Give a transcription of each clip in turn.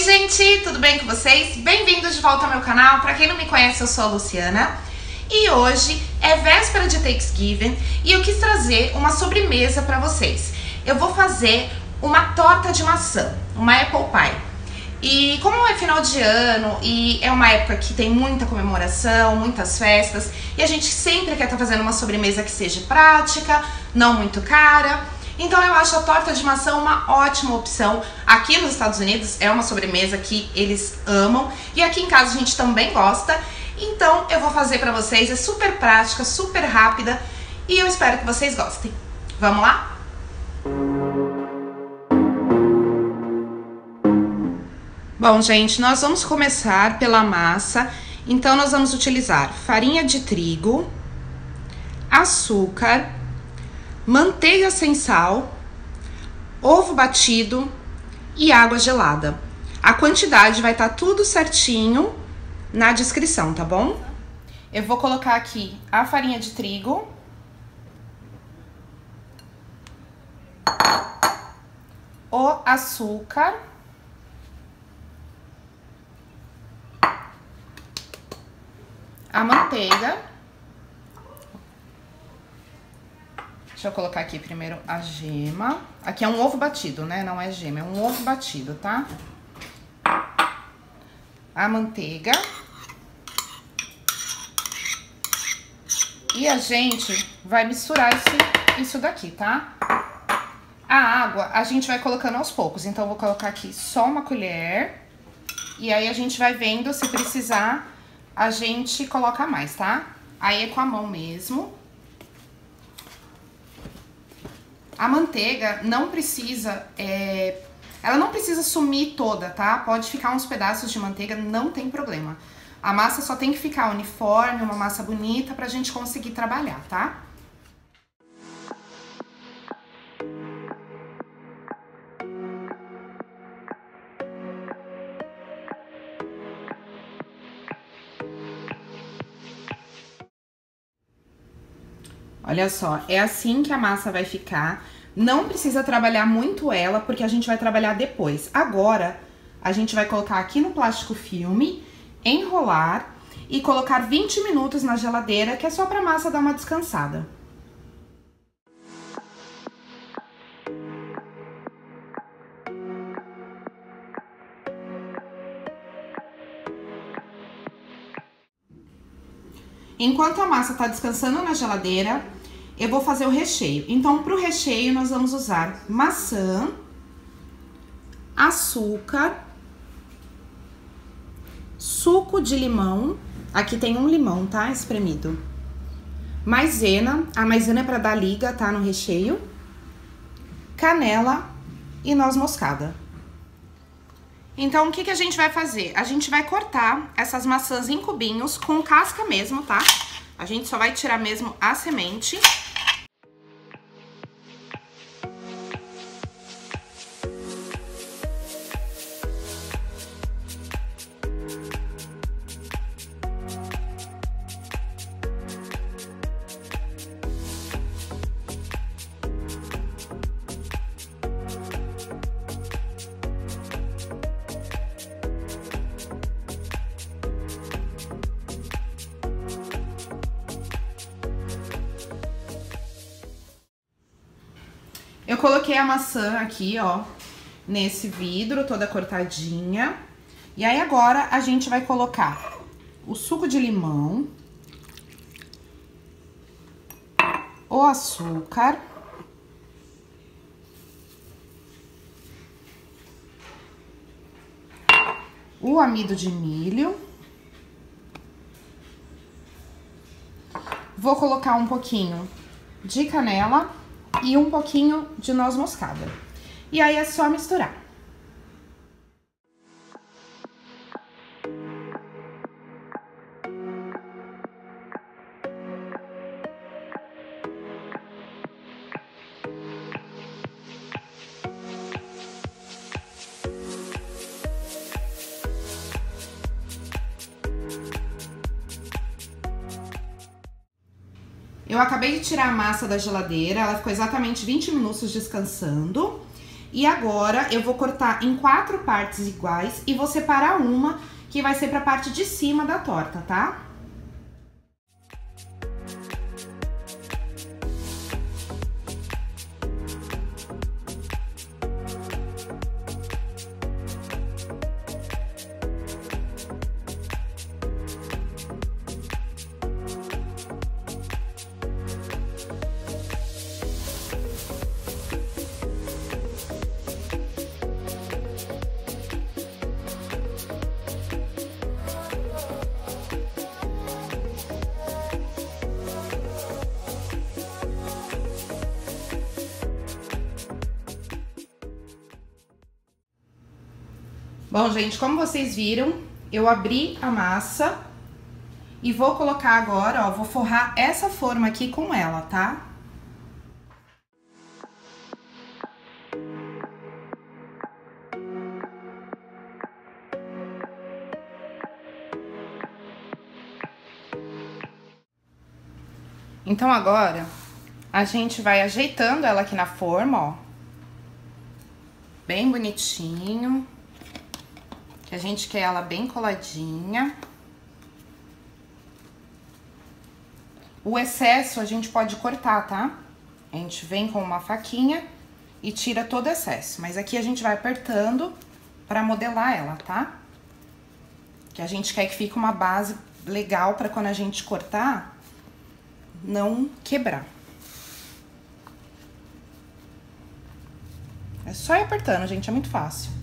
Oi, gente, tudo bem com vocês? Bem-vindos de volta ao meu canal. Para quem não me conhece, eu sou a Luciana. E hoje é véspera de Thanksgiving e eu quis trazer uma sobremesa para vocês. Eu vou fazer uma torta de maçã, uma apple pie. E como é final de ano e é uma época que tem muita comemoração, muitas festas, e a gente sempre quer estar tá fazendo uma sobremesa que seja prática, não muito cara. Então eu acho a torta de maçã uma ótima opção. Aqui nos Estados Unidos é uma sobremesa que eles amam e aqui em casa a gente também gosta. Então eu vou fazer para vocês, é super prática, super rápida e eu espero que vocês gostem. Vamos lá? Bom, gente, nós vamos começar pela massa. Então nós vamos utilizar farinha de trigo, açúcar, manteiga sem sal, ovo batido e água gelada. A quantidade vai estar tá tudo certinho na descrição, tá bom? Eu vou colocar aqui a farinha de trigo. O açúcar. A manteiga. Deixa eu colocar aqui primeiro a gema. Aqui é um ovo batido, né? Não é gema, é um ovo batido, tá? A manteiga. E a gente vai misturar esse, isso daqui, tá? A água a gente vai colocando aos poucos. Então, eu vou colocar aqui só uma colher. E aí, a gente vai vendo, se precisar, a gente coloca mais, tá? Aí, é com a mão mesmo. A manteiga não precisa... É... Ela não precisa sumir toda, tá? Pode ficar uns pedaços de manteiga, não tem problema. A massa só tem que ficar uniforme, uma massa bonita pra gente conseguir trabalhar, tá? Olha só, é assim que a massa vai ficar. Não precisa trabalhar muito ela, porque a gente vai trabalhar depois. Agora, a gente vai colocar aqui no plástico filme enrolar e colocar 20 minutos na geladeira, que é só para a massa dar uma descansada. Enquanto a massa está descansando na geladeira, eu vou fazer o recheio. Então, para o recheio, nós vamos usar maçã, açúcar, suco de limão. Aqui tem um limão, tá? Espremido. Maisena. A maisena é pra dar liga, tá? No recheio. Canela e noz moscada. Então, o que, que a gente vai fazer? A gente vai cortar essas maçãs em cubinhos com casca mesmo, tá? A gente só vai tirar mesmo a semente. Eu coloquei a maçã aqui, ó, nesse vidro, toda cortadinha. E aí agora a gente vai colocar o suco de limão, o açúcar, o amido de milho. Vou colocar um pouquinho de canela e um pouquinho de noz moscada. E aí é só misturar. Eu acabei de tirar a massa da geladeira, ela ficou exatamente 20 minutos descansando. E agora eu vou cortar em quatro partes iguais e vou separar uma que vai ser pra parte de cima da torta, tá? Bom, gente, como vocês viram, eu abri a massa e vou colocar agora, ó, vou forrar essa forma aqui com ela, tá? Então agora, a gente vai ajeitando ela aqui na forma, ó. Bem bonitinho que a gente quer ela bem coladinha. O excesso a gente pode cortar, tá? A gente vem com uma faquinha e tira todo o excesso. Mas aqui a gente vai apertando pra modelar ela, tá? Que a gente quer que fique uma base legal pra quando a gente cortar, não quebrar. É só ir apertando, gente, é muito fácil.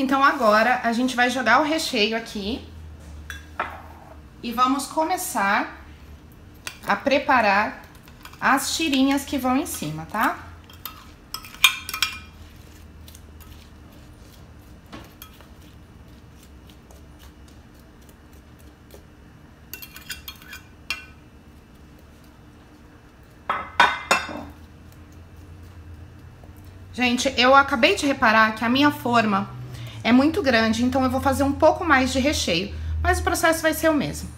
Então agora a gente vai jogar o recheio aqui e vamos começar a preparar as tirinhas que vão em cima, tá? Gente, eu acabei de reparar que a minha forma é muito grande, então eu vou fazer um pouco mais de recheio, mas o processo vai ser o mesmo.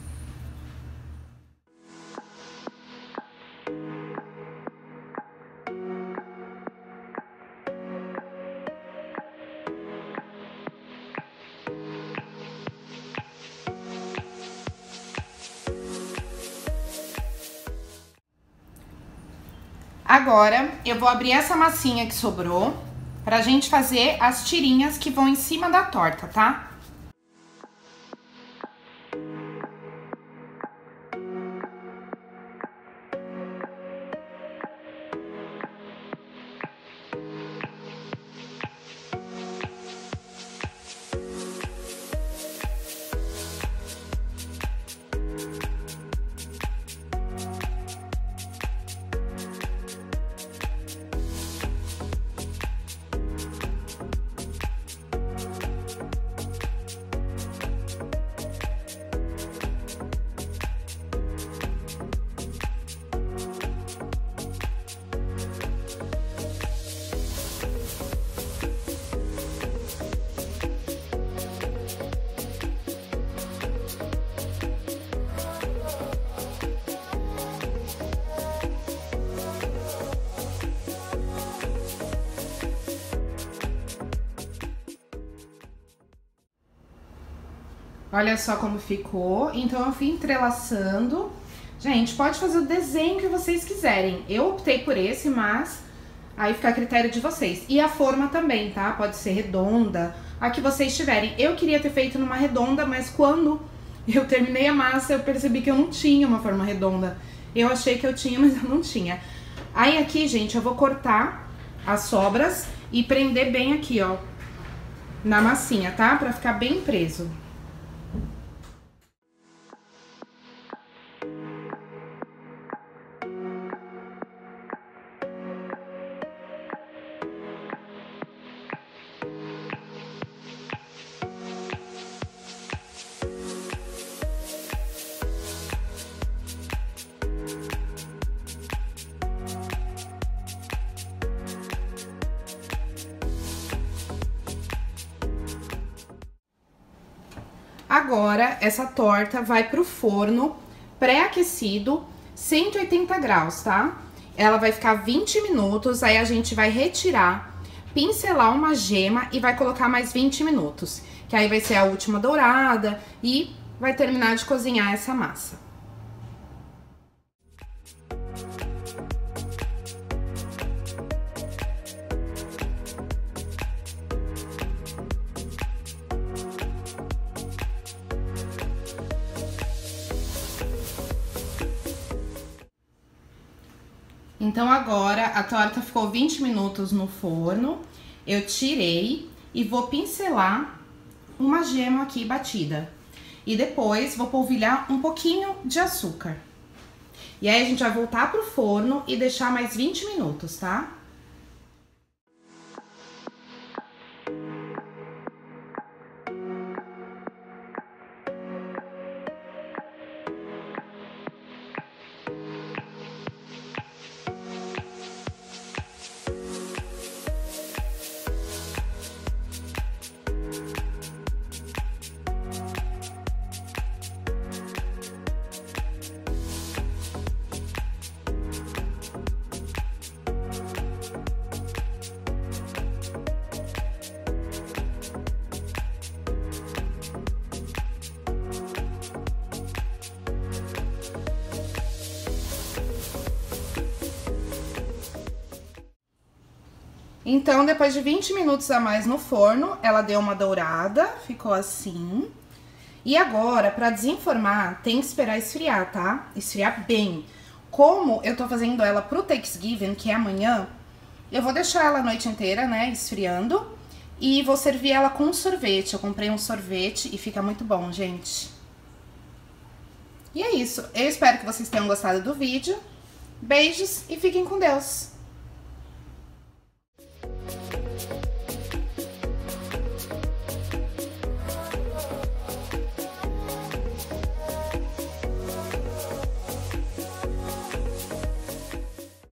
Agora, eu vou abrir essa massinha que sobrou pra gente fazer as tirinhas que vão em cima da torta, tá? Olha só como ficou. Então, eu fui entrelaçando. Gente, pode fazer o desenho que vocês quiserem. Eu optei por esse, mas aí fica a critério de vocês. E a forma também, tá? Pode ser redonda, a que vocês tiverem. Eu queria ter feito numa redonda, mas quando eu terminei a massa, eu percebi que eu não tinha uma forma redonda. Eu achei que eu tinha, mas eu não tinha. Aí aqui, gente, eu vou cortar as sobras e prender bem aqui, ó, na massinha, tá? Pra ficar bem preso. Thank you. Agora, essa torta vai pro forno pré-aquecido, 180 graus, tá? Ela vai ficar 20 minutos, aí a gente vai retirar, pincelar uma gema e vai colocar mais 20 minutos. Que aí vai ser a última dourada e vai terminar de cozinhar essa massa. Então agora a torta ficou 20 minutos no forno, eu tirei e vou pincelar uma gema aqui batida. E depois vou polvilhar um pouquinho de açúcar. E aí a gente vai voltar pro forno e deixar mais 20 minutos, tá? Então, depois de 20 minutos a mais no forno, ela deu uma dourada, ficou assim. E agora, pra desenformar, tem que esperar esfriar, tá? Esfriar bem. Como eu tô fazendo ela pro Thanksgiving, que é amanhã, eu vou deixar ela a noite inteira, né, esfriando. E vou servir ela com sorvete. Eu comprei um sorvete e fica muito bom, gente. E é isso. Eu espero que vocês tenham gostado do vídeo. Beijos e fiquem com Deus!